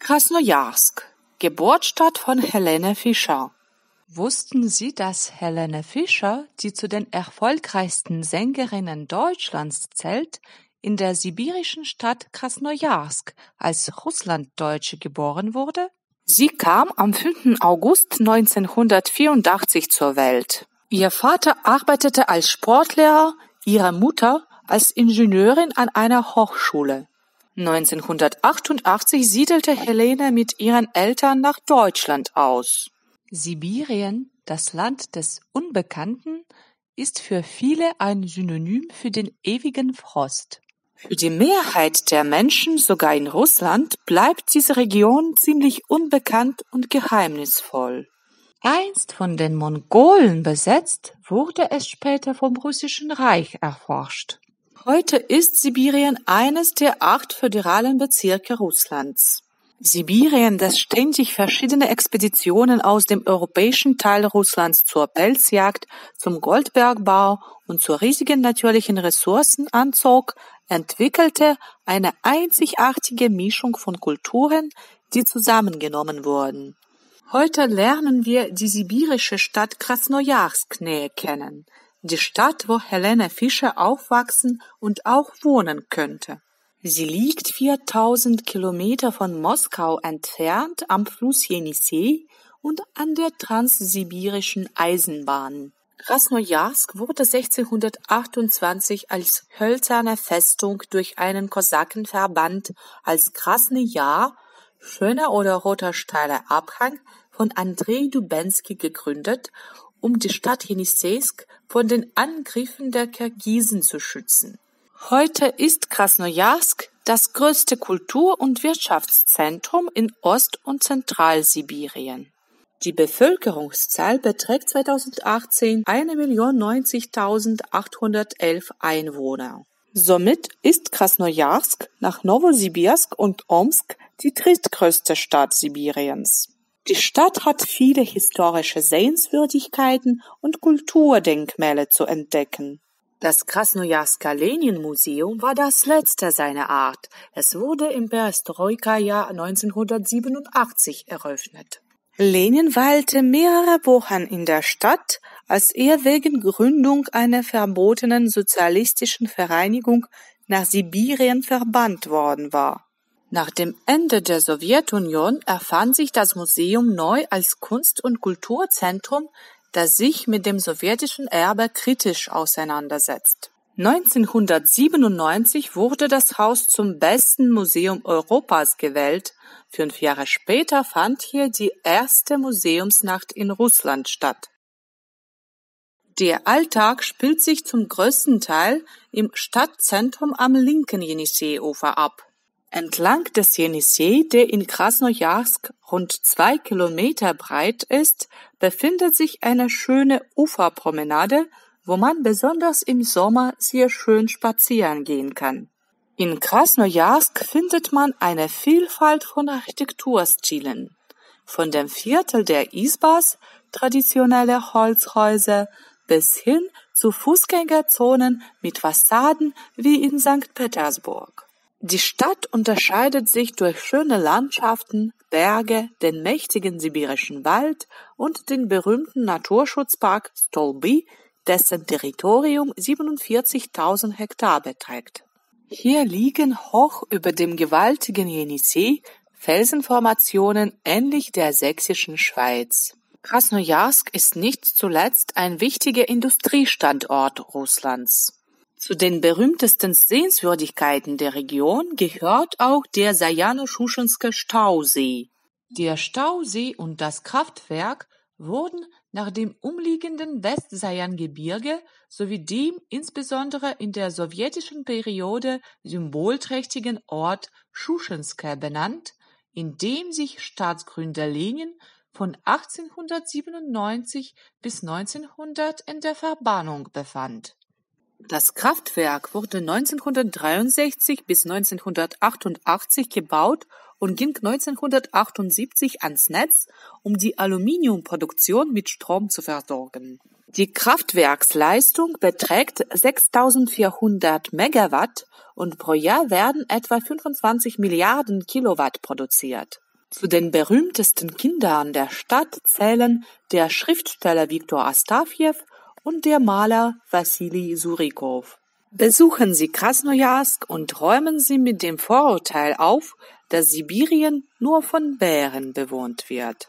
Krasnojarsk, Geburtsstadt von Helene Fischer. Wussten Sie, dass Helene Fischer, die zu den erfolgreichsten Sängerinnen Deutschlands zählt, in der sibirischen Stadt Krasnojarsk als Russlanddeutsche geboren wurde? Sie kam am 5. August 1984 zur Welt. Ihr Vater arbeitete als Sportlehrer, ihre Mutter als Ingenieurin an einer Hochschule. 1988 siedelte Helene mit ihren Eltern nach Deutschland aus. Sibirien, das Land des Unbekannten, ist für viele ein Synonym für den ewigen Frost. Für die Mehrheit der Menschen, sogar in Russland, bleibt diese Region ziemlich unbekannt und geheimnisvoll. Einst von den Mongolen besetzt, wurde es später vom Russischen Reich erforscht. Heute ist Sibirien eines der acht föderalen Bezirke Russlands. Sibirien, das ständig verschiedene Expeditionen aus dem europäischen Teil Russlands zur Pelzjagd, zum Goldbergbau und zu riesigen natürlichen Ressourcen anzog, entwickelte eine einzigartige Mischung von Kulturen, die zusammengenommen wurden. Heute lernen wir die sibirische Stadt Krasnojarsk näher kennen, die Stadt, wo Helene Fischer aufwachsen und auch wohnen könnte. Sie liegt 4000 Kilometer von Moskau entfernt am Fluss Jenisej und an der transsibirischen Eisenbahn. Krasnojarsk wurde 1628 als hölzerne Festung durch einen Kosakenverband als Krasny Jar, schöner oder roter steiler Abhang, von Andrei Dubensky gegründet, um die Stadt Jenisejsk von den Angriffen der Kirgisen zu schützen. Heute ist Krasnojarsk das größte Kultur- und Wirtschaftszentrum in Ost- und Zentralsibirien. Die Bevölkerungszahl beträgt 2018 1.090.811 Einwohner. Somit ist Krasnojarsk nach Nowosibirsk und Omsk die drittgrößte Stadt Sibiriens. Die Stadt hat viele historische Sehenswürdigkeiten und Kulturdenkmäler zu entdecken. Das Krasnojarsker Lenin-Museum war das letzte seiner Art. Es wurde im Perestroika-Jahr 1987 eröffnet. Lenin weilte mehrere Wochen in der Stadt, als er wegen Gründung einer verbotenen sozialistischen Vereinigung nach Sibirien verbannt worden war. Nach dem Ende der Sowjetunion erfand sich das Museum neu als Kunst- und Kulturzentrum das sich mit dem sowjetischen Erbe kritisch auseinandersetzt. 1997 wurde das Haus zum besten Museum Europas gewählt. Fünf Jahre später fand hier die erste Museumsnacht in Russland statt. Der Alltag spielt sich zum größten Teil im Stadtzentrum am linken Jenisseeufer ab. Entlang des Jenisej, der in Krasnojarsk rund zwei Kilometer breit ist, befindet sich eine schöne Uferpromenade, wo man besonders im Sommer sehr schön spazieren gehen kann. In Krasnojarsk findet man eine Vielfalt von Architekturstilen. Von dem Viertel der Isbas, traditionelle Holzhäuser, bis hin zu Fußgängerzonen mit Fassaden wie in St. Petersburg. Die Stadt unterscheidet sich durch schöne Landschaften, Berge, den mächtigen sibirischen Wald und den berühmten Naturschutzpark Stolby, dessen Territorium 47.000 Hektar beträgt. Hier liegen hoch über dem gewaltigen Jenisej Felsenformationen ähnlich der sächsischen Schweiz. Krasnojarsk ist nicht zuletzt ein wichtiger Industriestandort Russlands. Zu den berühmtesten Sehenswürdigkeiten der Region gehört auch der Sajano-Schuschensker Stausee. Der Stausee und das Kraftwerk wurden nach dem umliegenden Westsajan-Gebirge sowie dem insbesondere in der sowjetischen Periode symbolträchtigen Ort Schuschenska benannt, in dem sich Staatsgründer Lenin von 1897 bis 1900 in der Verbannung befand das Kraftwerk wurde 1963 bis 1988 gebaut und ging 1978 ans Netz, um die Aluminiumproduktion mit Strom zu versorgen. Die Kraftwerksleistung beträgt 6400 Megawatt und pro Jahr werden etwa 25 Milliarden Kilowatt produziert. Zu den berühmtesten Kindern der Stadt zählen der Schriftsteller Viktor Astafjew und der Maler Wassili Surikow. Besuchen Sie Krasnojarsk und räumen Sie mit dem Vorurteil auf, dass Sibirien nur von Bären bewohnt wird.